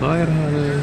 صاير هذا